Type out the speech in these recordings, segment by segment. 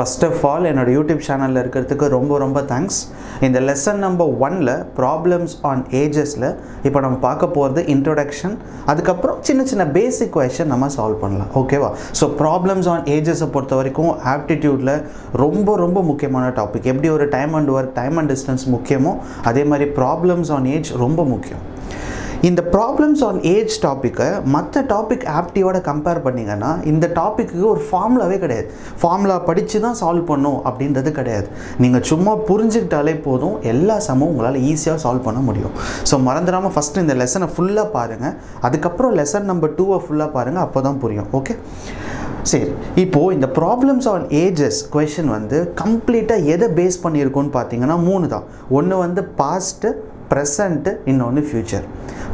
First of all என்னோட YouTube சேனலில் இருக்கிறதுக்கு ரொம்ப ரொம்ப தேங்க்ஸ் இந்த லெசன் நம்பர் ஒனில் ப்ராப்ளம்ஸ் ஆன் ஏஜஸில் இப்போ நம்ம பார்க்க போகிறது இன்ட்ரொடக்ஷன் அதுக்கப்புறம் சின்ன சின்ன பேசிக் கொஷன் நம்ம சால்வ் பண்ணலாம். ஓகேவா ஸோ ப்ராப்ளம்ஸ் ஆன் ஏஜஸை பொறுத்த வரைக்கும் ஆப்டிடியூடில் ரொம்ப ரொம்ப முக்கியமான டாபிக் எப்படி ஒரு time and work time and distance முக்கியமோ அதே மாதிரி ப்ராப்ளம்ஸ் ஆன் ஏஜ் ரொம்ப முக்கியம். இந்த ப்ராப்ளம்ஸ் ஆன் ஏஜ் டாப்பிக்கை மற்ற டாபிக் ஆப்டியோட கம்பேர் பண்ணிங்கன்னா இந்த டாப்பிக்கு ஒரு ஃபார்முலாவே கிடையாது. ஃபார்முலா படித்து தான் சால்வ் பண்ணும் அப்படின்றது கிடையாது. நீங்கள் சும்மா புரிஞ்சுக்கிட்டாலே போதும் எல்லா சமமும் உங்களால் ஈஸியாக சால்வ் பண்ண முடியும். ஸோ மறந்துடாமல் ஃபஸ்ட்டு இந்த லெசனை ஃபுல்லாக பாருங்கள் அதுக்கப்புறம் லெசன் நம்பர் டூவை ஃபுல்லாக பாருங்கள் அப்போ தான் புரியும். ஓகே சரி. இப்போது இந்த ப்ராப்ளம்ஸ் ஆன் ஏஜஸ் கொஷின் வந்து கம்ப்ளீட்டாக எதை பேஸ் பண்ணியிருக்கோன்னு பார்த்தீங்கன்னா மூணு தான். ஒன்று வந்து பாஸ்ட்டு ப்ரெசண்ட்டு இன்னொன்று ஃப்யூச்சர்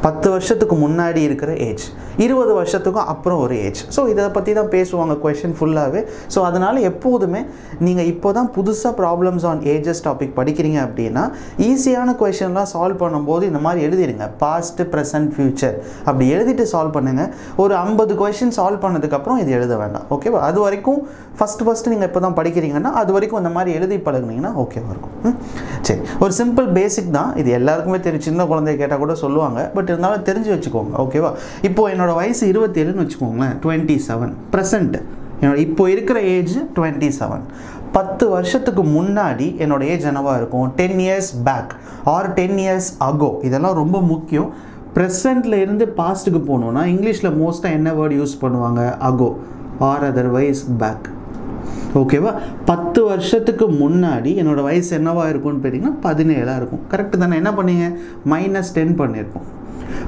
பத்து வருஷத்துக்கு முன்னாடி இருக்கிற ஏஜ் இருபது வருஷத்துக்கும் அப்புறம் ஒரு ஏஜ் ஸோ இதை பற்றி தான் பேசுவாங்க கொஷின் ஃபுல்லாகவே ஸோ அதனால் எப்போதுமே நீங்கள் இப்போ தான் புதுசாக ப்ராப்ளம்ஸ் ஆன் ஏஜஸ் டாபிக் படிக்கிறீங்க அப்படின்னா ஈஸியான கொஷின்லாம் சால்வ் பண்ணும்போது இந்த மாதிரி எழுதிடுங்க பாஸ்ட் ப்ரெசன்ட் ஃப்யூச்சர் அப்படி எழுதிட்டு சால்வ் பண்ணுங்கள் ஒரு ஐம்பது கொஷின் சால்வ் பண்ணதுக்கப்புறம் இது எழுத வேண்டாம். ஓகேவா அது வரைக்கும் ஃபஸ்ட்டு ஃபஸ்ட்டு நீங்கள் இப்போ தான் படிக்கிறீங்கன்னா அது வரைக்கும் இந்த மாதிரி எழுதி பழகுனீங்கன்னா ஓகேவா இருக்கும். சரி. ஒரு சிம்பிள் பேசிக் தான். இது எல்லாருக்குமே தெரியும். சின்ன குழந்தைய கேட்டால் கூட சொல்லுவாங்க. பட் இருந்தாலும் தெரிஞ்சு வச்சுக்கோங்க ஓகேவா இப்போ என்னோடய வயசு இருபத்தேழுன்னு வச்சுக்கோங்களேன் டுவெண்ட்டி செவன் ப்ரெசண்ட் என்னோட இப்போ இருக்கிற ஏஜ் டுவெண்ட்டி செவன் பத்து வருஷத்துக்கு முன்னாடி என்னோட ஏஜ் என்னவாக இருக்கும்? Ten years back or ten years ago இதெல்லாம் ரொம்ப முக்கியம். ப்ரெசண்டில் இருந்து பாஸ்ட்டுக்கு போகணுன்னா இங்கிலீஷில் மோஸ்ட்டாக என்ன வேர்டு யூஸ் பண்ணுவாங்க? அகோ ஆர் அதர்வைஸ் பேக் ஓகேவா பத்து வருஷத்துக்கு முன்னாடி என்னோடய வயசு என்னவா இருக்கும்னு பார்த்தீங்கன்னா பதினேழாக இருக்கும். கரெக்டு தானே? என்ன பண்ணீங்க? மைனஸ் டென் பண்ணியிருக்கோம்.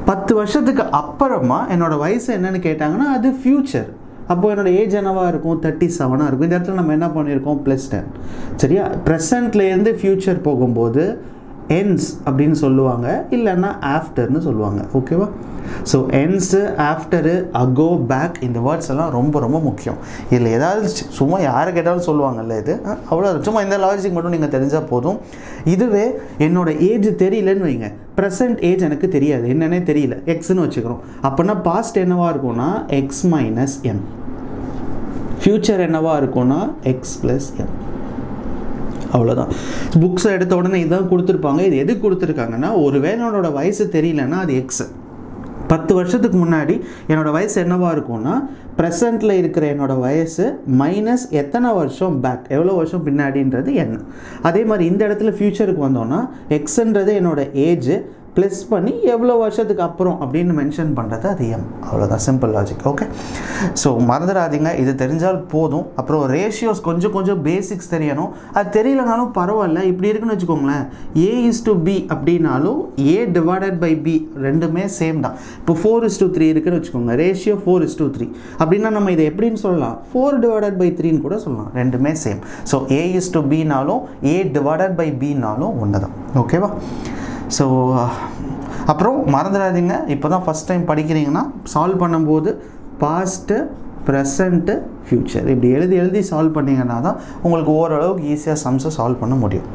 பத்து வருஷத்துக்கு அப்புறமா என்னோட வயசு என்னன்னு கேட்டாங்கன்னா அது ஃப்யூச்சர் அப்போது என்னோட ஏஜ் என்னவாக இருக்கும்? தேர்ட்டி செவனாக இருக்கும். இந்த இடத்துல நம்ம என்ன பண்ணியிருக்கோம்? ப்ளஸ் டென் சரியா? ப்ரெசண்ட்லேருந்து ஃப்யூச்சர் போகும்போது என்ஸ் அப்படின்னு சொல்லுவாங்க இல்லைன்னா ஆஃப்டர்னு சொல்லுவாங்க. ஓகேவா so hence after ago back இந்த வேர்ட்ஸ் எல்லாம் ரொம்ப ரொம்ப முக்கியம். இதில் ஏதாவது சும்மா யாரை கேட்டாலும் சொல்லுவாங்கல்ல இது? அவ்வளோ சும்மா இந்த லாஜிக் மட்டும் நீங்கள் தெரிஞ்சால் போதும். இதுவே என்னோட ஏஜ் தெரியலன்னு வைங்க. ப்ரெசன்ட் ஏஜ் எனக்கு தெரியாது. என்னன்னே தெரியல. எக்ஸ்னு வச்சுக்கிறோம். அப்படின்னா பாஸ்ட் என்னவாக இருக்கும்னா எக்ஸ் மைனஸ் எம் ஃப்யூச்சர் என்னவாக இருக்கும்னா எக்ஸ் ப்ளஸ் எம் அவ்வளோதான் புக்ஸை எடுத்த உடனே இதுதான் கொடுத்துருப்பாங்க. இது எதுக்கு கொடுத்துருக்காங்கன்னா ஒரு என்னோட வயசு தெரியலன்னா அது எக்ஸ் பத்து வருஷத்துக்கு முன்னாடி என்னோடய வயசு என்னவாக இருக்கும்னா ப்ரெசண்ட்டில் இருக்கிற என்னோடய வயசு மைனஸ் எத்தனை வருஷம் பேக் எவ்வளோ வருஷம் பின்னாடின்றது என்ன அதே மாதிரி இந்த இடத்துல ஃப்யூச்சருக்கு வந்தோன்னா எக்ஸ்ன்றது என்னோடய ஏஜ் ப்ளஸ் பண்ணி எவ்வளோ வருஷத்துக்கு அப்புறம் அப்படின்னு மென்ஷன் பண்ணுறது அது எம் அவ்வளோதான் சிம்பிள் லாஜிக் ஓகே ஸோ மறந்துடாதீங்க. இது தெரிஞ்சால் போதும். அப்புறம் ரேஷியோஸ் கொஞ்சம் கொஞ்சம் பேசிக்ஸ் தெரியணும். அது தெரியலனாலும் பரவாயில்ல. இப்படி இருக்குன்னு வச்சுக்கோங்களேன். ஏ இஸ் டு பி அப்படின்னாலும் ஏ டிவைடட் பை பி ரெண்டுமே சேம் தான். இப்போ ஃபோர் இஸ் டூ த்ரீ இருக்குன்னு வச்சுக்கோங்க. Ratio four is to three அப்படின்னா நம்ம இதை எப்படின்னு சொல்லலாம்? ஃபோர் டிவைடட் பை த்ரீன்னு கூட சொல்லலாம். ரெண்டுமே same so A is to பினாலும் A divided by பினாலும் ஒன்று தான் ஓகேவா ஸோ uh, அப்புறம் மறந்துடாதீங்க. இப்போ தான் ஃபஸ்ட் டைம் படிக்கிறீங்கன்னா சால்வ் பண்ணும்போது பாஸ்ட்டு ப்ரெசண்ட்டு ஃப்யூச்சர் இப்படி எழுதி எழுதி சால்வ் பண்ணிங்கன்னா தான் உங்களுக்கு ஓரளவுக்கு ஈஸியாக சம்ஸை சால்வ் பண்ண முடியும்.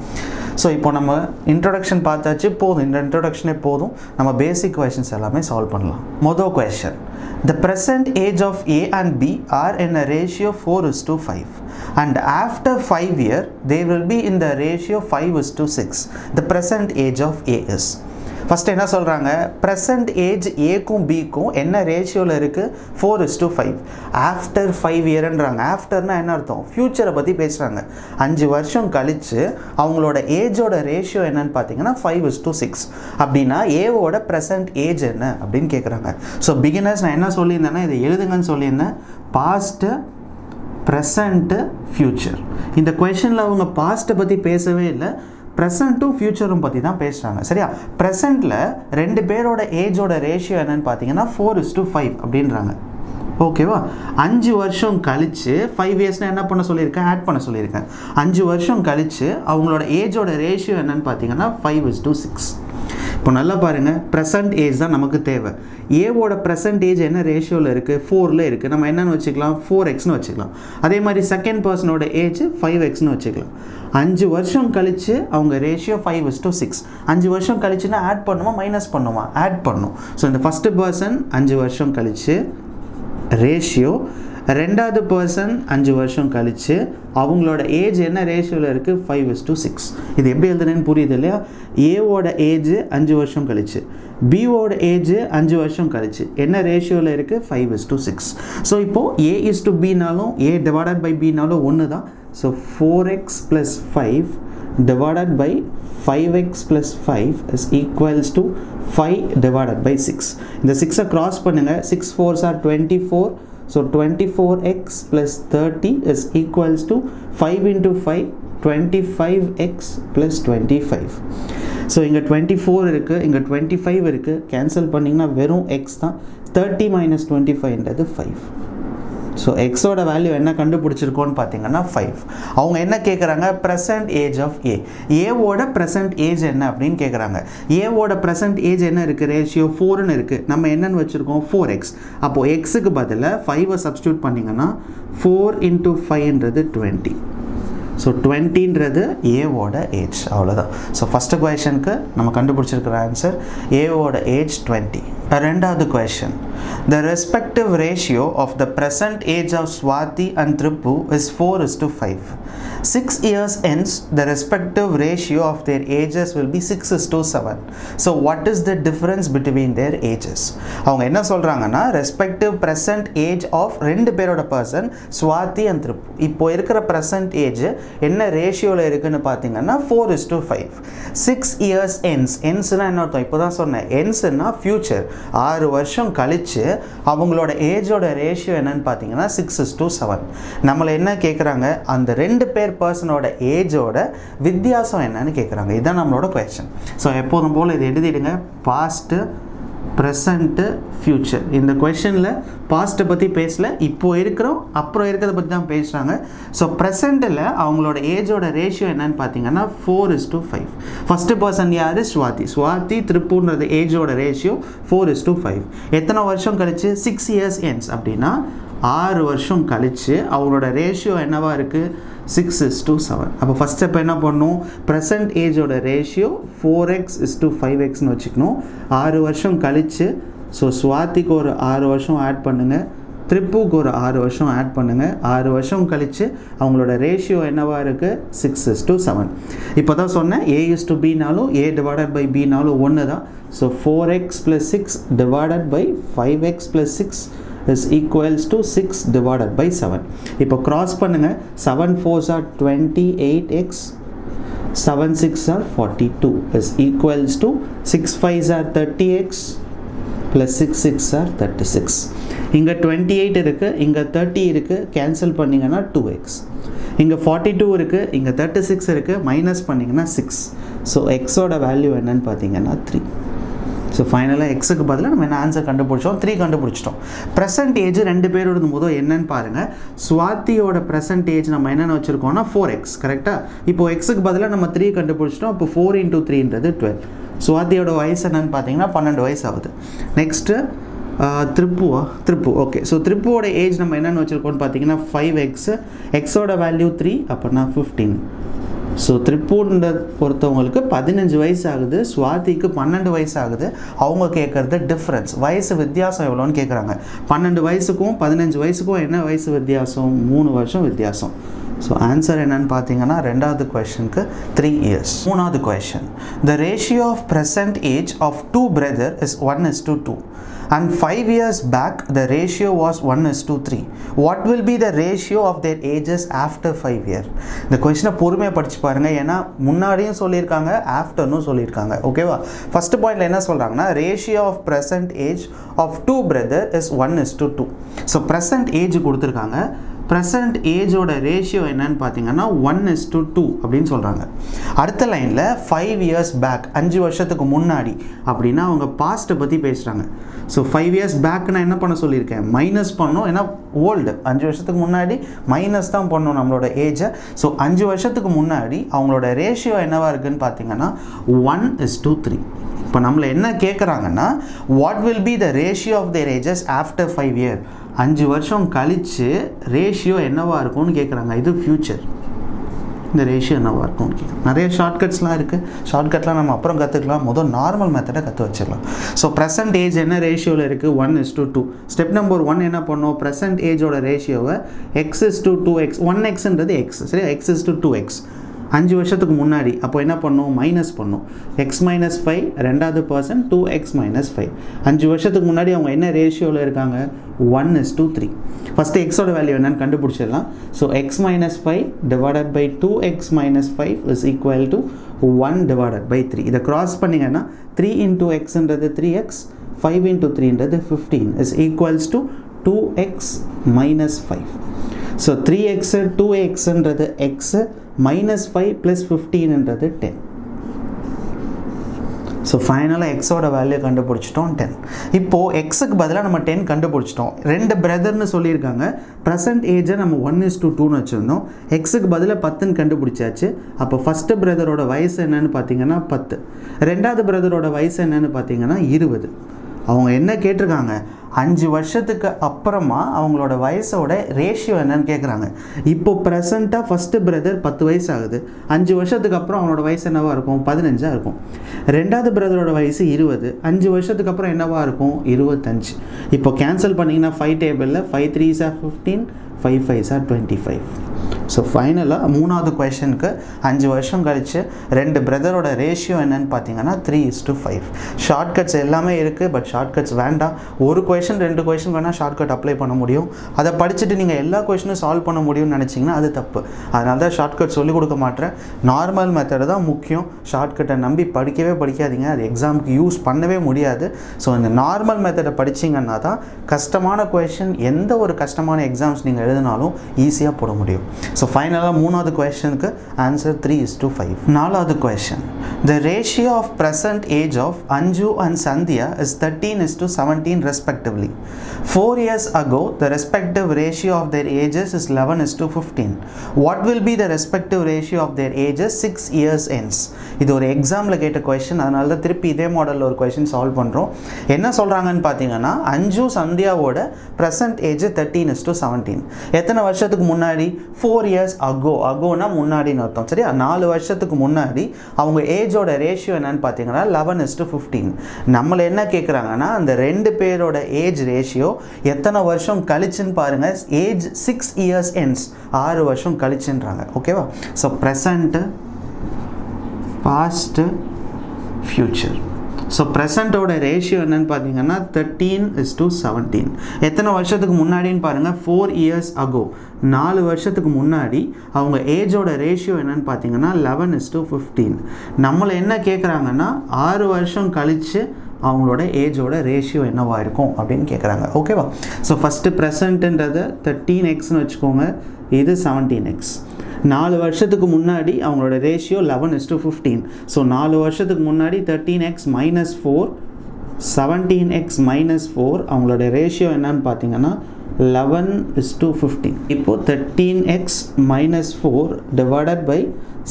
ஸோ இப்போ நம்ம இன்ட்ரொடக்ஷன் பார்த்தாச்சு போதும். இந்த இன்ட்ரொடக்ஷனே போதும். நம்ம பேசிக் கொஷின்ஸ் எல்லாமே சால்வ் பண்ணலாம். மொதல் question The present age of A and B are in a ratio 4 is to 5 and after 5 year they will be in the ratio 5 is to 6. The present age of A is. First என்ன சொல்கிறாங்க present age ஏக்கும் பிக்கும் என்ன ரேஷியோவில் இருக்குது four is to five after five இயர்ன்றாங்க ஆஃப்டர்னால் என்ன அர்த்தம்? ஃப்யூச்சரை பற்றி பேசுகிறாங்க அஞ்சு வருஷம் கழித்து அவங்களோட ஏஜோட ரேஷியோ என்னன்னு பார்த்தீங்கன்னா ஃபைவ் இஸ் டு சிக்ஸ் அப்படின்னா ஏவோட ப்ரெசண்ட் ஏஜ் என்ன? அப்படின்னு கேட்குறாங்க ஸோ பிகினர்ஸ் நான் என்ன சொல்லியிருந்தேன்னா இதை எழுதுங்கன்னு சொல்லியிருந்தேன். பாஸ்ட்டு ப்ரெசண்ட்டு ஃப்யூச்சர் இந்த கொஷனில் அவங்க பாஸ்ட்டை பற்றி பேசவே இல்லை. ப்ரெசண்ட்டும் ஃப்யூச்சரும் பற்றி தான் பேசுகிறாங்க சரியா? ப்ரெசண்ட்டில் ரெண்டு பேரோட ஏஜோட ரேஷியோ என்னென்னு பார்த்தீங்கன்னா ஃபோர் இஸ் டு ஃபைவ் அப்படின்றாங்க. ஓகேவா அஞ்சு வருஷம் கழித்து ஃபைவ் இயர்ஸ்னால் என்ன பண்ண சொல்லியிருக்கேன்? ஆட் பண்ண சொல்லியிருக்கேன். அஞ்சு வருஷம் கழித்து அவங்களோட ஏஜோட ரேஷியோ என்னன்னு பார்த்தீங்கன்னா ஃபைவ் இஸ் டு சிக்ஸ் இப்போ நல்லா பாருங்கள் ப்ரெசன்ட் ஏஜ் தான் நமக்கு தேவை. ஏவோட ப்ரெசன்ட் ஏஜ் என்ன ரேஷியோவில் இருக்குது ஃபோரில் இருக்குது நம்ம என்னென்னு வச்சுக்கலாம்? ஃபோர் எக்ஸ்னு வச்சுக்கலாம். அதே மாதிரி செகண்ட் பர்சனோட ஏஜ் ஃபைவ் எக்ஸ்னு வச்சுக்கலாம். அஞ்சு வருஷம் கழித்து அவங்க ratio five is to six அஞ்சு வருஷம் கழிச்சுன்னா ஆட் பண்ணுமா? மைனஸ் பண்ணுமா? ஆட் பண்ணும். ஸோ இந்த ஃபஸ்ட்டு பர்சன் அஞ்சு வருஷம் கழித்து ரேஷியோ ரெண்டாவது பர்சன் அஞ்சு வருஷம் கழித்து அவங்களோட ஏஜ் என்ன ரேஷியோவில் இருக்குது ஃபைவ் இஸ் டு சிக்ஸ் இது எப்படி எழுதுனேன்னு புரியுது இல்லையா? ஏவோட ஏஜ் அஞ்சு வருஷம் கழிச்சு பிஓட ஏஜ் அஞ்சு வருஷம் கழிச்சு என்ன ரேஷியோவில் இருக்குது five is to six so இப்போது ஏ இஸ் டு பினாலும் ஏ டிவைடட் பை பினாலும் ஒன்று தான். So four X plus five divided by 5x plus 5 is equals to 5 divided by 6 இந்த 6 cross பண்ணுங்க. 6 4s are 24 so 24x plus 30 is equals to 5 into 5 25x plus 25 so இங்கே twenty four இருக்குது இங்கே twenty five இருக்குது cancel பண்ணிங்கன்னா வெறும் X தான். Thirty minus twenty ஃபைவ்ன்றது ஃபைவ் ஸோ எக்ஸோட வேல்யூ என்ன கண்டுபிடிச்சிருக்கோன்னு பார்த்தீங்கன்னா ஃபைவ் அவங்க என்ன கேட்குறாங்க ப்ரெசன்ட் ஏஜ் ஆஃப் ஏ ஏவோட ப்ரெசன்ட் ஏஜ் என்ன அப்படின்னு கேட்குறாங்க ஏவோட ப்ரெசன்ட் ஏஜ் என்ன இருக்குது ரேஷியோ ஃபோர்னு இருக்குது நம்ம என்னென்னு வச்சுருக்கோம்? ஃபோர் எக்ஸ் அப்போது எக்ஸுக்கு பதிலாக ஃபைவை சப்ஸ்டியூட் பண்ணிங்கன்னா ஃபோர் இன்ட்டு ஃபைவ்ன்றது டுவெண்ட்டி ஸோ டுவெண்ட்டின்றது ஏவோட ஏஜ் அவ்வளோதான் ஸோ ஃபஸ்ட்டு கொஷனுக்கு நம்ம கண்டுபிடிச்சிருக்கிற ஆன்சர் ஏவோட ஏஜ் டுவெண்ட்டி ரெண்டாவது question the respective ratio of the present age of Swathi and Tripu is four is to five six years hence the respective ratio of their ages will be six is to seven so what is the difference between their ages அவங்க என்ன சொல்கிறாங்கன்னா respective present age of ரெண்டு பேரோட person Swathi and த்ரிப்பு இப்போ இருக்கிற present age என்ன ரேஷியோவில் இருக்குதுன்னு பார்த்தீங்கன்னா four is to five six years hence என்ஸ்னால் என்ன அர்த்தம்? இப்போ தான் சொன்னேன் என்ஸ்னா ஃப்யூச்சர் ஆறு வருஷம் கழித்து அவங்களோட ஏஜோட ரேஷியோ என்னன்னு பார்த்தீங்கன்னா சிக்ஸ் இஸ் டு செவன் நம்மளை என்ன கேட்குறாங்க அந்த ரெண்டு பேர் பர்சனோட ஏஜோட வித்தியாசம் என்னன்னு கேட்குறாங்க இதுதான் நம்மளோட கொஷன் ஸோ எப்போதும் போல் இது எழுதிடுங்க. பாஸ்ட்டு ப்ரெசண்ட்டு ஃப்யூச்சர் இந்த கொஷனில் பாஸ்ட்டை பற்றி பேசல இப்போ இருக்கிறோம் அப்புறம் இருக்கிறத பற்றி தான் பேசுகிறாங்க ஸோ ப்ரெசண்ட்டில் அவங்களோட ஏஜோட ரேஷியோ என்னன்னு பார்த்தீங்கன்னா four is to five first person யார்? ஸ்வாதி ஸ்வாதி திருப்பூர்ன்றது ஏஜோட ratio four is to five எத்தனை வருஷம் கழிச்சு? சிக்ஸ் இயர்ஸ் என்ஸ் அப்படின்னா ஆறு வருஷம் கழித்து அவங்களோட ரேஷியோ என்னவாக இருக்குது சிக்ஸ் இஸ் டூ செவன் அப்போ ஃபஸ்ட் ஸ்டெப் என்ன பண்ணணும் present ஏஜோட ratio four X is to five எக்ஸ்னு வச்சுக்கணும். ஆறு வருஷம் கழித்து ஸோ சுவாதிக்கு ஒரு ஆறு வருஷம் ஆட் பண்ணுங்கள் த்ரிப்புக்கு ஒரு ஆறு வருஷம் ஆட் பண்ணுங்கள் ஆறு வருஷம் கழித்து அவங்களோட ரேஷியோ என்னவாக இருக்குது சிக்ஸ் இஸ் டு செவன் இப்போ தான் சொன்னேன் ஏ இஸ் டு பினாலும் ஏ டிவைடட் பை பினாலும் ஒன்று தான் so four X plus six divided by five X plus six is equals to six divided by seven இப்போ க்ராஸ் பண்ணுங்கள் seven fours are twenty eight X seven sixes are forty two is equals to six fives are thirty X plus six sixes are thirty six இங்கே twenty eight இருக்குது இங்கே thirty இருக்குது cancel பண்ணிங்கன்னா two X இங்கே forty two இருக்குது இங்கே thirty six இருக்குது minus பண்ணிங்கன்னா சிக்ஸ் ஸோ எக்ஸோட வேல்யூ என்னன்னு பார்த்தீங்கன்னா த்ரீ ஸோ ஃபைனலாக எக்ஸுக்கு பதிலாக நம்ம என்ன ஆன்சர் கண்டுபிடிச்சோம்? த்ரீ கண்டுபிடிச்சிட்டோம். ப்ரெசன்ட் ஏஜ் ரெண்டு பேர் முதல் என்னன்னு பாருங்கள் சுவாத்தியோட ப்ரெசன்ட் ஏஜ் நம்ம என்னென்ன வச்சுருக்கோம்னா ஃபோர் எக்ஸ் கரெக்டாக இப்போ எக்ஸுக்கு பதிலாக நம்ம த்ரீ கண்டுபிடிச்சிட்டோம். அப்போ ஃபோர் இன்ட்டு த்ரீன்றது டுவெல் சுவாத்தியோட வயசு என்னன்னு பார்த்தீங்கன்னா பன்னெண்டு வயசு ஆகுது. நெக்ஸ்ட்டு த்ரிப்புவா? த்ரிப்பு ஓகே ஸோ த்ரிப்புவோட ஏஜ் நம்ம என்னென்னு வச்சுருக்கோம்னு பார்த்தீங்கன்னா ஃபைவ் எக்ஸு எக்ஸோட வேல்யூ த்ரீ அப்படின்னா ஃபிஃப்டீன் ஸோ த்ரிப்பூர்ன்ற பொறுத்தவங்களுக்கு பதினஞ்சு வயசு ஆகுது சுவாதிக்கு பன்னெண்டு வயசு ஆகுது அவங்க கேட்குறது டிஃப்ரென்ஸ் வயசு வித்தியாசம் எவ்வளோன்னு கேட்குறாங்க பன்னெண்டு வயசுக்கும் பதினஞ்சு வயசுக்கும் என்ன வயசு வித்தியாசம்? மூணு வருஷம் வித்தியாசம். ஸோ ஆன்சர் என்னன்னு பார்த்தீங்கன்னா ரெண்டாவது கொஷனுக்கு த்ரீ இயர்ஸ் மூணாவது question the ratio of present age of two brother is one is to two and 5 years back the ratio was 1 is to 3 what will be the ratio of their ages after 5 year? இந்த கொஷினை பொறுமையாக படிச்சு பாருங்க. ஏன்னா முன்னாடியும் சொல்லியிருக்காங்க ஆஃப்டர்னும் சொல்லியிருக்காங்க. ஓகேவா ஃபர்ஸ்ட் பாயிண்ட்ல என்ன சொல்கிறாங்கன்னா ratio of present age of two brother is one is to two so present age கொடுத்துருக்காங்க. ப்ரெசன்ட் ஏஜோட ரேஷியோ என்னன்னு பார்த்தீங்கன்னா ஒன் இஸ் டு டூ அப்படின்னு சொல்கிறாங்க அடுத்த லைனில் ஃபைவ் இயர்ஸ் பேக் அஞ்சு வருஷத்துக்கு முன்னாடி அப்படின்னா அவங்க பாஸ்ட்டை பற்றி பேசுகிறாங்க ஸோ ஃபைவ் இயர்ஸ் பேக் நான் என்ன பண்ண சொல்லியிருக்கேன்? மைனஸ் பண்ணோம் ஏன்னா ஓல்டு அஞ்சு வருஷத்துக்கு முன்னாடி மைனஸ் தான் பண்ணணும் நம்மளோட ஏஜை ஸோ அஞ்சு வருஷத்துக்கு முன்னாடி அவங்களோட ரேஷியோ என்னவாக இருக்குதுன்னு பார்த்தீங்கன்னா ஒன் இஸ் டூ த்ரீ இப்போ நம்மளை என்ன கேட்குறாங்கன்னா what will be the ratio of their ages after five year அஞ்சு வருஷம் கழித்து ரேஷியோ என்னவாக இருக்கும்னு கேட்குறாங்க இது ஃப்யூச்சர் இந்த ரேஷியோ என்னவாக இருக்கும் கேட்குறேன் நிறைய ஷார்ட்கட்ஸ்லாம் இருக்குது ஷார்ட்கட்லாம் நம்ம அப்புறம் கற்றுக்கலாம் முதல் நார்மல் மெத்தடை கற்று வச்சிடலாம். ஸோ ப்ரெசன்ட் ஏஜ் என்ன ரேஷியோவில் இருக்குது one is to two step number one என்ன பண்ணோம்? ப்ரெசன்ட் ஏஜோட ரேஷியோவை X is to two X one எக்ஸ்ன்றது X சரி X is to two X அஞ்சு வருஷத்துக்கு முன்னாடி அப்போ என்ன பண்ணும்? மைனஸ் பண்ணும். எக்ஸ் மைனஸ் ஃபைவ் ரெண்டாவது person two X minus five அஞ்சு வருஷத்துக்கு முன்னாடி அவங்க என்ன ரேஷியோவில் இருக்காங்க? One is to three first எக்ஸோட வேல்யூ என்னன்னு கண்டுபிடிச்சிடலாம். So X minus five divided by two X minus five is equal to one divided by three இதை கிராஸ் பண்ணிங்கன்னா த்ரீ இன்டூ எக்ஸ்ன்றது three X five into த்ரீன்றது fifteen is equals to two X minus five so three X two எக்ஸுன்றது x minus five plus ஃபிஃப்டீன்ன்றது ten so ஃபைனலாக எக்ஸோட value கண்டுபிடிச்சிட்டோம் ten இப்போது எக்ஸுக்கு பதிலாக நம்ம டென் கண்டுபிடிச்சிட்டோம். ரெண்டு பிரதர்னு சொல்லியிருக்காங்க. ப்ரெசன்ட் ஏஜை நம்ம ஒன் இஸ் டூ டூன்னு வச்சுருந்தோம். எக்ஸுக்கு பதிலாக பத்துன்னு கண்டுபிடிச்சாச்சு. அப்போ ஃபஸ்ட்டு பிரதரோட வயசு என்னன்னு பார்த்தீங்கன்னா பத்து. ரெண்டாவது பிரதரோட வயசு என்னன்னு பார்த்தீங்கன்னா இருபது. அவங்க என்ன கேட்டிருக்காங்க? அஞ்சு வருஷத்துக்கு அப்புறமா அவங்களோட வயசோட ரேஷியோ என்னன்னு கேட்குறாங்க இப்போ ப்ரெசண்ட்டாக ஃபஸ்ட்டு பிரதர் பத்து வயசு ஆகுது அஞ்சு வருஷத்துக்கு அப்புறம் அவனோட வயசு என்னவாக இருக்கும்? பதினஞ்சாக இருக்கும். ரெண்டாவது பிரதரோட வயசு இருபது. அஞ்சு வருஷத்துக்கு அப்புறம் என்னவாக இருக்கும்? இருபத்தஞ்சு. இப்போ கேன்சல் பண்ணிங்கன்னா ஃபைவ் டேபிளில் five three sir fifteen five five sir twenty five so ஃபைனலாக மூணாவது கொஷனுக்கு அஞ்சு வருஷம் கழித்து ரெண்டு பிரதரோட ரேஷியோ என்னன்னு பார்த்தீங்கன்னா three is to five shortcuts எல்லாமே இருக்குது பட் ஷார்ட்கட்ஸ் வேண்டாம். ஒரு கொஷன் ரெண்டு கொஷன் வேணால் ஷார்ட்கட் அப்ளை பண்ண முடியும். அதை படிச்சுட்டு நீங்கள் எல்லா கொஷனும் சால்வ் பண்ண முடியும்னு நினச்சிங்கன்னா அது தப்பு. அதனால தான் ஷார்ட்கட் சொல்லிக் கொடுக்க மாட்டேன் நார்மல் மெத்தடு தான் முக்கியம். ஷார்ட்கட்டை நம்பி படிக்கவே படிக்காதீங்க. அது எக்ஸாமுக்கு யூஸ் பண்ணவே முடியாது. ஸோ இந்த நார்மல் மெத்தடை படிச்சிங்கன்னா தான் கஷ்டமான கொஷின் எந்த ஒரு கஷ்டமான எக்ஸாம்ஸ் நீங்கள் எழுதினாலும் ஈஸியாக போட முடியும். ஸோ ஃபைனலாக மூணாவது கொஷனுக்கு answer three is to five நாலாவது question the ratio of present age of Anju and Sandhya is thirteen is to seventeen respectively four years ago the respective ratio of their ages is eleven is to fifteen what will be the respective ratio of their ages six years hence இது ஒரு எக்ஸாமில் கேட்ட question அதனால தான் திருப்பி இதே மாடலில் ஒரு கொஷின் சால்வ் பண்ணுறோம் என்ன சொல்கிறாங்கன்னு பார்த்தீங்கன்னா அஞ்சு சந்தியாவோட present age thirteen is to seventeen எத்தனை வருஷத்துக்கு முன்னாடி? ஃபோர் இயர்ஸ் அகோ அகோனா முன்னாடின்னு அர்த்தம். சரியா? நாலு வருஷத்துக்கு முன்னாடி அவங்க ஏஜோட ரேஷியோ என்னன்னு பார்த்தீங்கன்னா லெவன் இஸ்ட்டு ஃபிஃப்டீன் நம்மளை என்ன கேட்குறாங்கன்னா அந்த ரெண்டு பேரோட ஏஜ் ரேஷியோ எத்தனை வருஷம் கழிச்சுன்னு பாருங்கள் ஏஜ் சிக்ஸ் இயர்ஸ் என்ஸ் ஆறு வருஷம் கழிச்சுன்றாங்க. ஓகேவா so present past future so ப்ரெசண்ட்டோட ratio என்னென்னு பார்த்தீங்கன்னா தேர்ட்டீன் இஸ் டு செவன்டீன் எத்தனை வருஷத்துக்கு முன்னாடின்னு பாருங்கள் ஃபோர் இயர்ஸ் அகோ நாலு வருஷத்துக்கு முன்னாடி அவங்க ஏஜோட ரேஷியோ என்னன்னு பார்த்தீங்கன்னா லெவன் இஸ் டு ஃபிஃப்டீன் நம்மளை என்ன கேட்குறாங்கன்னா ஆறு வருஷம் கழித்து அவங்களோட ஏஜோட ரேஷியோ என்னவாக இருக்கும் அப்படின்னு கேட்குறாங்க ஓகேவா ஸோ ஃபஸ்ட்டு ப்ரெசண்ட்டுன்றதை தேர்ட்டீன் எக்ஸ்னு வச்சுக்கோங்க இது செவன்டீன் எக்ஸ் நாலு வருஷத்துக்கு முன்னாடி அவங்களோட ratio eleven is to fifteen so நாலு வருஷத்துக்கு முன்னாடி thirteen x minus four seventeen x minus four அவங்களோட ரேஷியோ என்னன்னு பார்த்தீங்கன்னா லெவன் இஸ் டூ ஃபிஃப்டீன் இப்போது thirteen x minus four divided by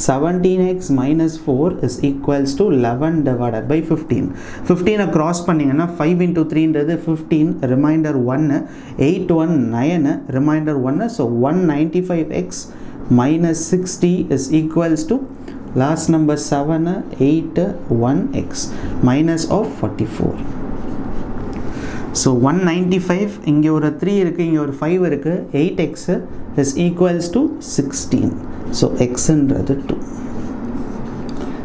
seventeen x minus four is equals to eleven divided by fifteen ஃபிஃப்டீனை cross பண்ணிங்கன்னா five into த்ரீன்றது fifteen reminder ஒன்று eight one nine reminder ஒன்று so one ninety five x minus 60 is equals to last number 7 8 1x minus of 44 so one ninety five இங்கே ஒரு three இருக்குது இங்கே ஒரு five இருக்குது eight x is equals to sixteen so எக்ஸுன்றது two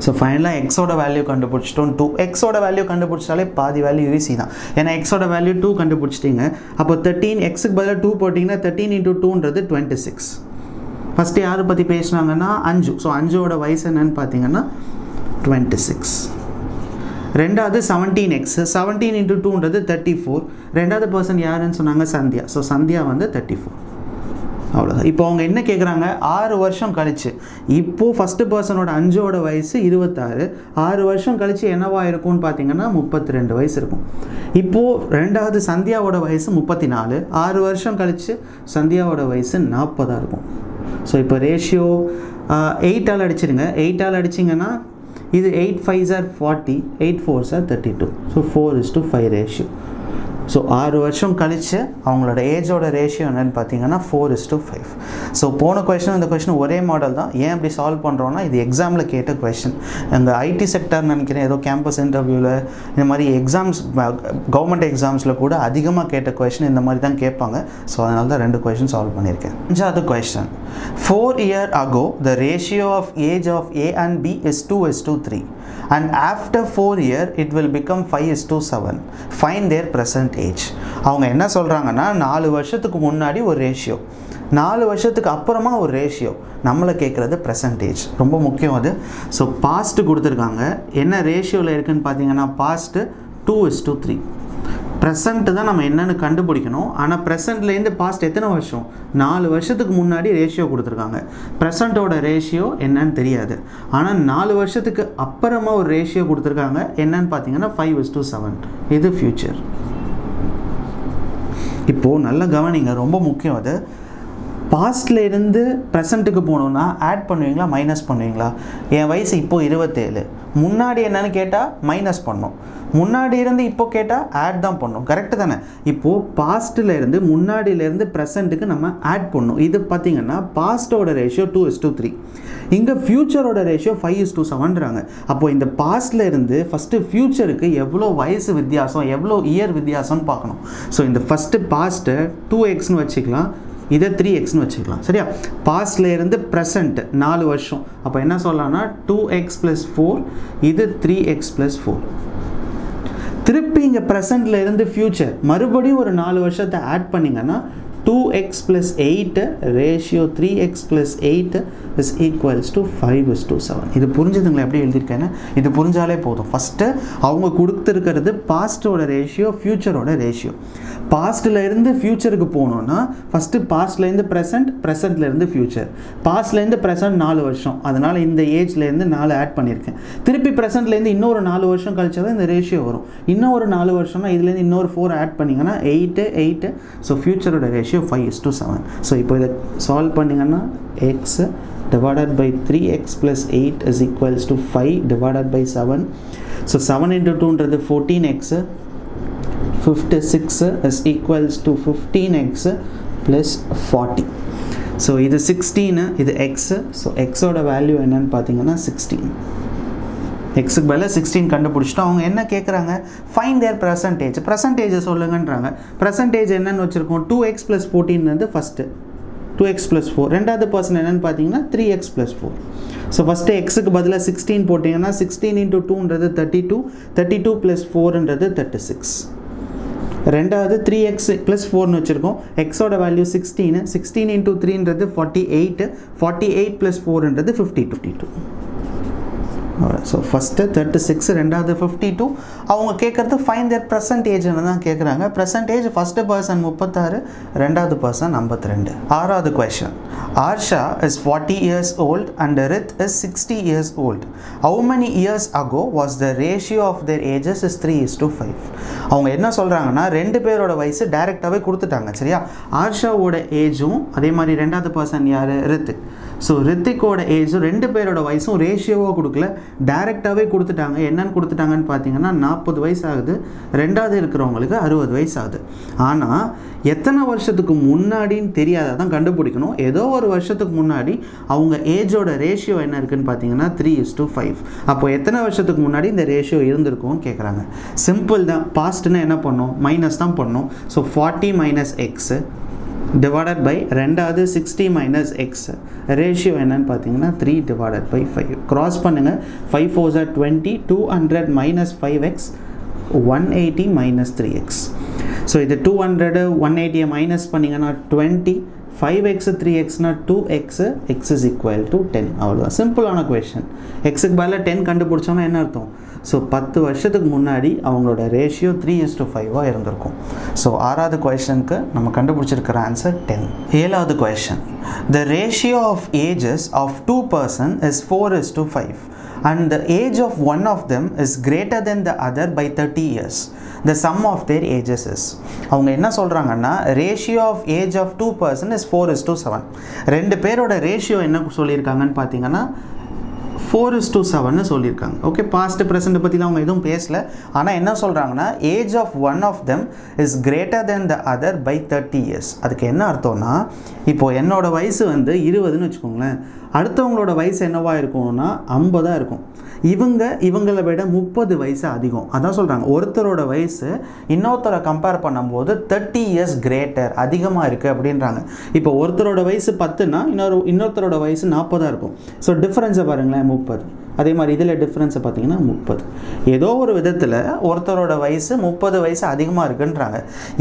so ஃபைனலாக எக்ஸோட value கண்டுபிடிச்சிட்டோம். டூ எக்ஸோட வேல்யூ கண்டுபிடிச்சாலே பாதி வேல்யூ ஈஸி தான். ஏன்னா எக்ஸோட வேல்யூ டூ கண்டுபிடிச்சிட்டிங்க. அப்போ தேர்ட்டீன் எக்ஸுக்கு பதிலாக டூ போட்டிங்கன்னா தேர்ட்டீன் இன்டூ டூன்றது டுவெண்ட்டி சிக்ஸ் ஃபஸ்ட்டு யாரை பற்றி பேசுனாங்கன்னா அஞ்சு. ஸோ அஞ்சோட வயசு என்னன்னு பார்த்தீங்கன்னா டுவெண்ட்டி சிக்ஸ் ரெண்டாவது செவன்டீன் எக்ஸ் செவன்டீன் இன்ட்டு டூன்றது தேர்ட்டி ஃபோர் ரெண்டாவது பர்சன் யாருன்னு சொன்னாங்க? சந்தியா. ஸோ சந்தியா வந்து தேர்ட்டி ஃபோர் அவ்வளோதான் இப்போ அவங்க என்ன கேட்குறாங்க ஆறு வருஷம் கழிச்சு. இப்போது ஃபஸ்ட்டு பர்சனோட அஞ்சோட வயசு இருபத்தாறு. ஆறு வருஷம் கழிச்சு என்னவா இருக்கும்னு பார்த்தீங்கன்னா முப்பத்தி ரெண்டு வயசு இருக்கும். இப்போது ரெண்டாவது சந்தியாவோட வயசு முப்பத்தி நாலு ஆறு வருஷம் கழிச்சு சந்தியாவோட வயசு நாற்பதாக இருக்கும். ஸோ இப்போ ரேஷியோ எயிட்டால் அடிச்சிருங்க. எயிட்டால் அடிச்சிங்கன்னா இது eight five are forty eight four are thirty two so four is to five ratio so ஆறு வருஷம் கழித்து அவங்களோட ஏஜோட ரேஷியோ என்னென்னு பார்த்தீங்கன்னா four is to five so போன கொஷின் இந்த கொஷின் ஒரே மாடல் தான். ஏன் அப்படி சால்வ் பண்ணுறோன்னா இது எக்ஸாமில் கேட்ட கொஷின் இந்த ஐடி செக்டர் நினைக்கிறேன் ஏதோ கேம்பஸ் இன்டர்வியூவில் இந்த மாதிரி எக்ஸாம்ஸ் கவர்மெண்ட் எக்ஸாம்ஸில் கூட அதிகமாக கேட்ட கொஷின் இந்த மாதிரி தான் கேட்பாங்க. ஸோ அதனால தான் ரெண்டு கொஷின் சால்வ் பண்ணியிருக்கேன். அஞ்சாவது question four year ago the ratio of age of A and B is two is to three and after four year it will become five is to seven find their present age அவங்க என்ன சொல்கிறாங்கன்னா நாலு வருஷத்துக்கு முன்னாடி ஒரு ratio நாலு வருஷத்துக்கு அப்புறமா ஒரு ரேஷியோ நம்மளை கேட்குறது ப்ரெசன்டேஜ் ரொம்ப முக்கியம் அது. ஸோ பாஸ்ட்டு கொடுத்துருக்காங்க. என்ன ரேஷியோவில் இருக்குதுன்னு பார்த்தீங்கன்னா past two is to three present தான் நம்ம என்னென்னு கண்டுபிடிக்கணும். ஆனால் ப்ரெசண்ட்லேருந்து பாஸ்ட் எத்தனை வருஷம்? நாலு வருஷத்துக்கு முன்னாடி ரேஷியோ கொடுத்துருக்காங்க. ப்ரெசண்ட்டோட ரேஷியோ என்னன்னு தெரியாது. ஆனால் நாலு வருஷத்துக்கு அப்புறமா ஒரு ரேஷியோ கொடுத்துருக்காங்க. என்னன்னு பார்த்தீங்கன்னா ஃபைவ் இஸ் டூ செவன் இது ஃப்யூச்சர் இப்போது நல்ல கவனிங்க. ரொம்ப முக்கியம் அது. பாஸ்டில் இருந்து ப்ரெசண்ட்டுக்கு போகணுன்னா ஆட் பண்ணுவீங்களா மைனஸ் பண்ணுவீங்களா? என் வயசு இப்போது இருபத்தேழு. முன்னாடி என்னன்னு கேட்டால் மைனஸ் பண்ணோம். முன்னாடி இருந்து இப்போ கேட்டால் ஆட் தான் பண்ணணும் கரெக்டு தானே? இப்போது பாஸ்ட்டில் இருந்து முன்னாடியிலேருந்து ப்ரெசண்ட்டுக்கு நம்ம ஆட் பண்ணணும் இது பார்த்திங்கன்னா பாஸ்ட்டோட ratio two is to three இங்கே ஃப்யூச்சரோட ரேஷியோ ஃபைவ் இஸ் டூ செவன்றாங்க அப்போது இந்த பாஸ்டில் இருந்து ஃபஸ்ட்டு ஃப்யூச்சருக்கு எவ்வளோ வயசு வித்தியாசம் எவ்வளோ இயர் வித்தியாசம்னு பார்க்கணும் ஸோ இந்த ஃபஸ்ட்டு பாஸ்ட்டை டூ எக்ஸ்னு வச்சுக்கலாம். இதை த்ரீ எக்ஸ்னு வச்சுக்கலாம். சரியா? பாஸ்டில் இருந்து ப்ரெசண்ட் நாலு வருஷம். அப்போ என்ன சொல்லலாம்னா டூ எக்ஸ் ப்ளஸ் ஃபோர் இது த்ரீ எக்ஸ் ப்ளஸ் ஃபோர் திருப்பி இங்கே ப்ரெசண்டில் இருந்து ஃப்யூச்சர் மறுபடியும் ஒரு நாலு வருஷத்தை ஆட் பண்ணிங்கன்னா two x plus eight ratio three x plus eight is equals to five is to seven இது புரிஞ்சதுங்களா? எப்படி எழுதியிருக்கேன்னு? இது புரிஞ்சாலே போதும். ஃபஸ்ட்டு அவங்க கொடுத்துருக்கிறது பாஸ்ட்டோட ரேஷியோ ஃப்யூச்சரோட ரேஷியோ பாஸ்ட்டில் இருந்து ஃப்யூச்சருக்கு போகணுன்னா ஃபஸ்ட்டு பாஸ்ட்லேருந்து ப்ரெசென்ட் ப்ரெசென்ட்லேருந்து ஃப்யூச்சர் பாஸ்ட்லேருந்து ப்ரெசென்ட் நாலு வருஷம். அதனால் இந்த ஏஜ்லேருந்து நாலு ஆட் பண்ணியிருக்கேன். திருப்பி ப்ரெசென்ட்லேருந்து இன்னொரு நாலு வருஷம் கழிச்சா தான் இந்த ரேஷியோ வரும். இன்னும் ஒரு நாலு வருஷம்னா இதுலேருந்து இன்னொரு ஃபோர் ஆட் பண்ணிங்கன்னா eight eight so ஃப்யூச்சரோட ratio five is to seven so இப்போ இதை சால்வ் பண்ணிங்கன்னா x divided by 3x plus 8 is equals to 5 divided by 7 so 7 into 2 ன்றது 14x 56 is equals to 15x plus 40 so இது sixteen இது x so எக்ஸோட value என்னன்னு பார்த்தீங்கன்னா sixteen எக்ஸுக்கு பதிலாக சிக்ஸ்டீன் கண்டுபிடிச்சிட்டோம். அவங்க என்ன கேட்குறாங்க ஃபைன் தேர் ப்ரெசன்டேஜ் ப்ரெசன்டேஜை சொல்லுங்கன்றாங்க. ப்ரெசன்டேஜ் என்னென்னு வச்சுருக்கோம். டூ எக்ஸ் ப்ளஸ் ஃபோர்டீன் வந்து first two x plus four ரெண்டாவது பர்சன் என்னென்னு பார்த்தீங்கன்னா three x plus four so first எக்ஸுக்கு பதிலாக சிக்ஸ்டீன் போட்டிங்கன்னா sixteen into டூன்றது thirty two thirty two plus ஃபோர்ன்றது thirty six ரெண்டாவது த்ரீ எக்ஸ் ப்ளஸ் ஃபோர்னு வச்சுருக்கோம். எக்ஸோட value sixteen sixteen into த்ரீன்றது forty eight forty eight plus ஃபோர்ன்றது fifty fifty two so first thirty six ரெண்டாவது fifty two அவங்க கேட்குறது fine தேர் ப்ரெசன்டேஜ்னு தான் கேட்குறாங்க. Percentage first person முப்பத்தாறு ரெண்டாவது பர்சன் ஐம்பத்தி ரெண்டு ஆறாவது question Arsha is forty years old and Rith is sixty years old how many years ago was the ratio of their ages is three is to five அவங்க என்ன சொல்கிறாங்கன்னா ரெண்டு பேரோட வயசு டைரெக்டாகவே கொடுத்துட்டாங்க சரியா? ஆர்ஷாவோட ஏஜும் அதே மாதிரி ரெண்டாவது பர்சன் யார்? ரித்திக் ஸோ ரித்திக்கோட ஏஜும் ரெண்டு பேரோட வயசும் ரேஷியோவாக கொடுக்கல. டேரெக்டாகவே கொடுத்துட்டாங்க. என்னன்னு கொடுத்துட்டாங்கன்னு பார்த்தீங்கன்னா நாற்பது வயசு ஆகுது. ரெண்டாவது இருக்கிறவங்களுக்கு அறுபது வயசு ஆகுது. ஆனால் எத்தனை வருஷத்துக்கு முன்னாடின்னு தெரியாத தான் கண்டுபிடிக்கணும். ஏதோ ஒரு வருஷத்துக்கு முன்னாடி அவங்க ஏஜோட ரேஷியோ என்ன இருக்குன்னு பார்த்தீங்கன்னா த்ரீ இஸ் டூ ஃபைவ் அப்போ எத்தனை வருஷத்துக்கு முன்னாடி இந்த ரேஷியோ இருந்திருக்கும் கேட்குறாங்க சிம்பிள் தான். பாஸ்ட்னா என்ன பண்ணோம்? மைனஸ் தான் பண்ணோம். So forty minus x divided by ரெண்டாவது சிக்ஸ்டி மைனஸ் எக்ஸ் ரேஷியோ என்னன்னு பார்த்தீங்கன்னா three divided by five cross பண்ணுங்கள் five four are twenty two hundred minus five x one eighty minus three x so இது two hundred one எயிட்டியை minus பண்ணிங்கன்னா twenty five x three எக்ஸ்னா two x x is equal to ten அவ்வளோதான் சிம்பிளான question எக்ஸுக்கு பதிலாக ten கண்டுபிடிச்சோன்னா என்ன அர்த்தம்? So பத்து வருஷத்துக்கு முன்னாடி அவங்களோட ரேஷியோ த்ரீ எஸ் டு ஃபைவாக இருந்திருக்கும். ஸோ ஆறாவது கொஷனுக்கு நம்ம கண்டுபிடிச்சிருக்கிற ஆன்சர் டென் ஏழாவது question the ratio of ages of two person is four is to five and the age of one of them is greater than the other by 30 years. The sum of their ages is. அவங்க என்ன சொல்கிறாங்கன்னா ratio of age of two person is four is to seven ரெண்டு பேரோட ratio என்ன சொல்லியிருக்காங்கன்னு பார்த்தீங்கன்னா four is two செவன்னு சொல்லியிருக்காங்க. Okay past present பற்றிலாம் அவங்க எதுவும் பேசல. ஆனால் என்ன சொல்கிறாங்கன்னா age of one of them is greater than the other by thirty years அதுக்கு என்ன அர்த்தம்னா இப்போது என்னோடய வயசு வந்து இருபதுன்னு வச்சுக்கோங்களேன். அடுத்தவங்களோட வயசு என்னவாக இருக்கும்னா ஐம்பதாக இருக்கும். இவங்க இவங்களை விட முப்பது வயசு அதிகம். அதான் சொல்கிறாங்க ஒருத்தரோட வயசு இன்னொருத்தரை கம்பேர் பண்ணும்போது தேர்ட்டி இயர்ஸ் கிரேட்டர் அதிகமாக இருக்குது அப்படின்றாங்க. இப்போ ஒருத்தரோட வயசு பத்துனா இன்னொரு இன்னொருத்தரோட வயசு நாற்பதாக இருக்கும். ஸோ டிஃப்ரென்ஸை பாருங்களேன் முப்பது. அதே மாதிரி இதில் டிஃப்ரென்ஸை பார்த்தீங்கன்னா முப்பது. ஏதோ ஒரு விதத்தில் ஒருத்தரோட வயசு முப்பது வயசு அதிகமாக இருக்குன்றாங்க.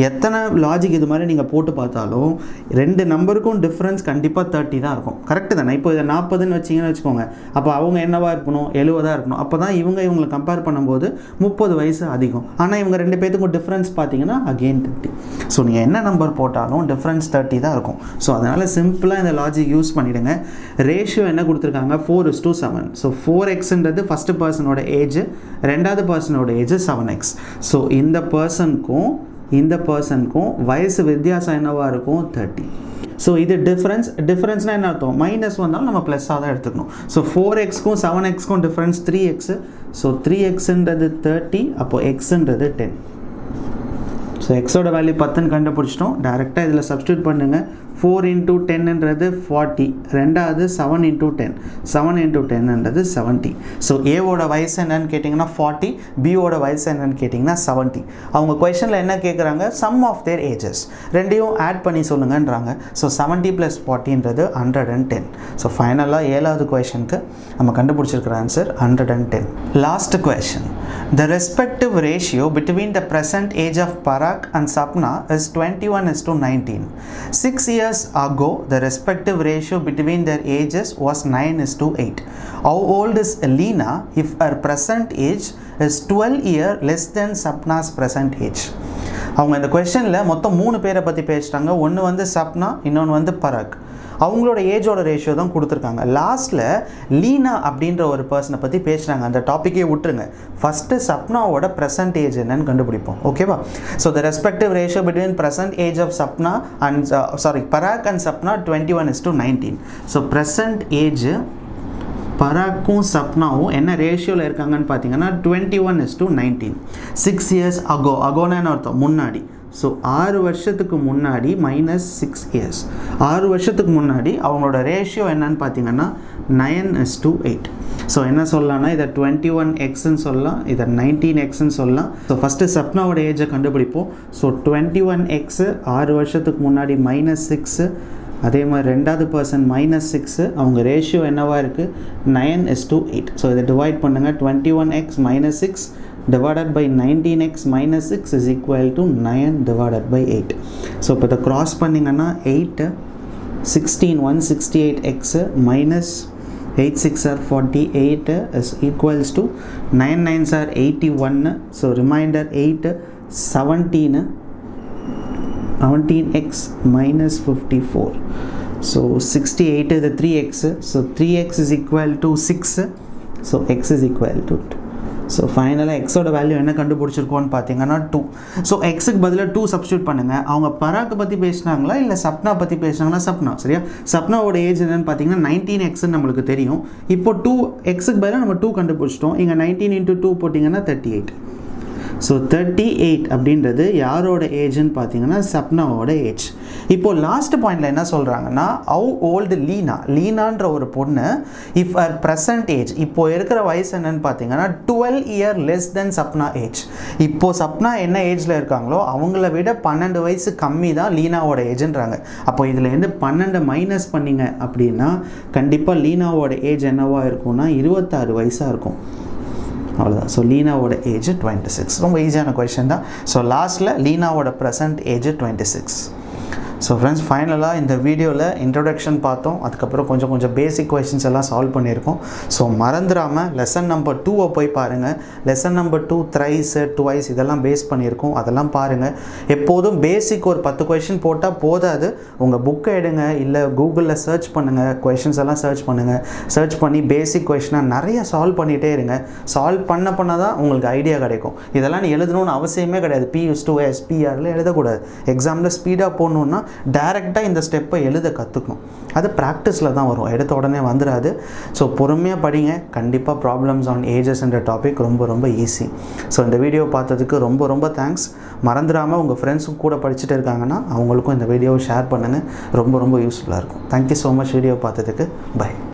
எத்தனை லாஜிக் இது மாதிரி நீங்கள் போட்டு பார்த்தாலும் ரெண்டு நம்பருக்கும் டிஃப்ரென்ஸ் கண்டிப்பாக தேர்ட்டி தான் இருக்கும். கரெக்டு தானே? இப்போ இதை நாற்பதுன்னு வச்சிங்கன்னு வச்சுக்கோங்க. அப்போ அவங்க என்னவாக இருக்கணும்? எழுபதாக இருக்கணும்? அப்போ தான் இவங்க இவங்களை கம்பேர் பண்ணும்போது முப்பது வயசு அதிகம். ஆனால் இவங்க ரெண்டு பேத்துக்கும் டிஃப்ரென்ஸ் பார்த்தீங்கன்னா அகெயின் தேர்ட்டி ஸோ நீங்கள் என்ன நம்பர் போட்டாலும் டிஃப்ரென்ஸ் தேர்ட்டி தான் இருக்கும். ஸோ அதனால் சிம்பிளாக இந்த லாஜிக் யூஸ் பண்ணிவிடுங்க ரேஷியோ என்ன கொடுத்துருக்காங்க? Four is to seven so four எக்ஸ்ன்றது first பர்சனோட ஏஜ் ரெண்டாவது பர்சனோட ஏஜ் செவன் எக்ஸ் ஸோ இந்த பர்சனுக்கும் இந்த பர்சனுக்கும் வயசு வித்தியாசம் என்னவாக இருக்கும்? தேர்ட்டி ஸோ இது டிஃப்ரென்ஸ் டிஃப்ரென்ஸ்னால் என்ன அர்த்தம்? மைனஸ் வந்தாலும் நம்ம ப்ளஸ்ஸாக தான் எடுத்துக்கணும். ஸோ ஃபோர் எக்ஸ்க்கும் seven எக்ஸ்க்கும் difference three x so three எக்ஸுன்றது thirty அப்போது எக்ஸுன்றது டென் ஸோ எக்ஸோட வேல்யூ பத்துன்னு கண்டுபிடிச்சிட்டோம். டேரெக்டாக இதில் சப்ஸ்டியூட் பண்ணுங்கள் ஃபோர் இன்ட்டு டென்னுன்றது ஃபார்ட்டி ரெண்டாவது seven into ten seven into டென்னுன்றது seventy so ஏவோட வயசு என்னன்னு கேட்டிங்கன்னா ஃபார்ட்டி பியோட வயசு என்னன்னு கேட்டிங்கன்னா செவன்ட்டி அவங்க கொஷனில் என்ன கேட்குறாங்க சம் ஆஃப் தேர் ஏஜஸ் ரெண்டையும் ஆட் பண்ணி சொல்லுங்கன்றாங்க. ஸோ செவன்ட்டி ப்ளஸ் ஃபார்ட்டின்றது ஹண்ட்ரட் அண்ட் டென் ஸோ ஃபைனலாக ஏழாவது கொஷனுக்கு நம்ம கண்டுபிடிச்சிருக்கிற answer hundred and ten last question the respective ratio between the present age of Parag and Sapna is twenty one is to nineteen six years ago, the respective ratio between their ages was 9 is to 8. How old is Lena if her present age is 12 year less than Sapna's present age? அவங்க இந்த கொஷனில் மொத்தம் மூணு பேரை பற்றி பேசிட்டாங்க ஒன்று வந்து சப்னா இன்னொன்று வந்து பரக் அவங்களோட ஏஜோட ரேஷியோ தான் கொடுத்துருக்காங்க. லாஸ்ட்டில் லீனா அப்படின்ற ஒரு பர்சனை பற்றி பேசுகிறாங்க அந்த டாப்பிக்கே விட்டுருங்க. ஃபஸ்ட்டு சப்னாவோட ப்ரெசன்ட் ஏஜ் என்னன்னு கண்டுபிடிப்போம். ஓகேவா so the respective ratio between present age of Sapna and sorry uh, Parag and Sapna twenty one is to nineteen so present age பராக்கும் சப்னாவும் என்ன ரேஷியோவில் இருக்காங்கன்னு பார்த்தீங்கன்னா twenty one is to nineteen six years ago அகோனான்னு அர்த்தம் முன்னாடி. So ஆறு வருஷத்துக்கு முன்னாடி மைனஸ் சிக்ஸ் இயர்ஸ் ஆறு வருஷத்துக்கு முன்னாடி அவங்களோட ரேஷியோ என்னன்னு பார்த்தீங்கன்னா nine is to eight so என்ன சொல்லலாம்னா இதை டுவெண்ட்டி ஒன் எக்ஸ்ன்னு சொல்லலாம் இதை நைன்டீன் எக்ஸ்ன்னு சொல்லலாம். ஸோ ஃபஸ்ட்டு சப்னாவோட ஏஜை கண்டுபிடிப்போம். ஸோ டுவெண்ட்டி ஒன் எக்ஸு ஆறு வருஷத்துக்கு முன்னாடி மைனஸ் சிக்ஸு அதே மாதிரி ரெண்டாவது பர்சன் மைனஸ் சிக்ஸு அவங்க ரேஷியோ என்னவாக இருக்குது nine is to eight so இதை டிவைட் பண்ணுங்கள் twenty one x minus six divided by 19x minus 6 is equal to 9 divided by 8 so இப்போ இதை cross பண்ணிங்கன்னா 8 16 168x minus 8 6 are 48 is equals to 9 9s are 81 so remainder 8 17 17x minus 54 so 68 is the 3x so 3x is equal to 6 so x is equal to 2 so so ஃபைனலாக எக்ஸோட value என்ன கண்டுபிடிச்சிருக்கோன்னு பார்த்தீங்கன்னா two so எக்ஸுக்கு பதிலாக two substitute பண்ணுங்கள் அவங்க பராக்கை பற்றி பேசினாங்களா? இல்லை சப்னா பற்றி பேசினாங்களா? சப்னா சரியா? சப்னாவோட ஏஜ் என்னென்னு பார்த்தீங்கன்னா நைன்டீன் எக்ஸ்ன்னு நம்மளுக்கு தெரியும். இப்போ டூ எக்ஸுக்கு பதிலாக நம்ம டூ கண்டுபிடிச்சிட்டோம். இங்கே நைன்டீன் இன்ட்டு டூ போட்டிங்கன்னா thirty eight so thirty eight அப்படின்றது யாரோட ஏஜ்னு பார்த்தீங்கன்னா சப்னாவோட ஏஜ் இப்போது லாஸ்ட் பாயிண்டில் என்ன சொல்கிறாங்கன்னா அவு ஓல்டு லீனா? லீனான்ற ஒரு பொண்ணு இஃப் அர் ப்ரெசன்ட் ஏஜ் இப்போது இருக்கிற வயசு என்னன்னு பார்த்தீங்கன்னா twelve year less than Sapna age இப்போது சப்னா என்ன ஏஜில் இருக்காங்களோ அவங்கள விட பன்னெண்டு வயசு கம்மி தான் லீனாவோட ஏஜ்ன்றாங்க அப்போ இதுலேருந்து பன்னெண்டு மைனஸ் பண்ணிங்க அப்படின்னா கண்டிப்பாக லீனாவோட ஏஜ் என்னவாக இருக்கும்னா இருபத்தாறு வயசாக இருக்கும். அவ்வளோதான் ஸோ லீனாவோட ஏஜ் டுவெண்ட்டி சிக்ஸ் ரொம்ப ஈஸியான கொஷின் தான். ஸோ லாஸ்ட்டில் லீனாவோட present age twenty six so friends ஃபைனலாக இந்த வீடியோவில் இன்ட்ரொடக்ஷன் பார்த்தோம். அதுக்கப்புறம் கொஞ்சம் கொஞ்சம் பேசிக் கொஷின்ஸ் எல்லாம் சால்வ் பண்ணியிருக்கோம். ஸோ மறந்துடாமல் லெசன் நம்பர் டூவை போய் பாருங்கள் lesson number two thrice twice இதெல்லாம் பேஸ் பண்ணியிருக்கோம். அதெல்லாம் பாருங்கள் எப்போதும் பேசிக் ஒரு பத்து கொஷின் போட்டால் போதாது. உங்கள் புக்கை எடுங்க இல்லை கூகுளில் சர்ச் பண்ணுங்கள் கொஷின்ஸ் எல்லாம் சர்ச் பண்ணுங்கள் சர்ச் பண்ணி பேசிக் கொஷினாக நிறைய சால்வ் பண்ணிகிட்டே இருங்க. சால்வ் பண்ண பண்ண தான் உங்களுக்கு ஐடியா கிடைக்கும். இதெல்லாம் நீ எழுதணும்னு அவசியமே கிடையாது. பியூஸ் டூ எஸ் பிஆரில் எழுதக்கூடாது. எக்ஸாமில் ஸ்பீடாக போகணுன்னா டைரெக்டாக இந்த ஸ்டெப்பை எழுத கற்றுக்கணும் அது ப்ராக்டிஸில் தான் வரும். எடுத்த உடனே வந்துடாது ஸோ பொறுமையாக படிங்க. கண்டிப்பாக ப்ராப்ளம்ஸ் ஆன் ஏஜஸ்ன்ற டாபிக் ரொம்ப ரொம்ப ஈஸி ஸோ இந்த வீடியோ பார்த்ததுக்கு ரொம்ப ரொம்ப தேங்க்ஸ் மறந்துடாமல் உங்கள் ஃப்ரெண்ட்ஸும் கூட படிச்சுட்டு இருக்காங்கன்னா அவங்களுக்கும் இந்த வீடியோவை ஷேர் பண்ணுங்கள் ரொம்ப ரொம்ப யூஸ்ஃபுல்லாக இருக்கும். Thank you so much video பார்த்ததுக்கு. பை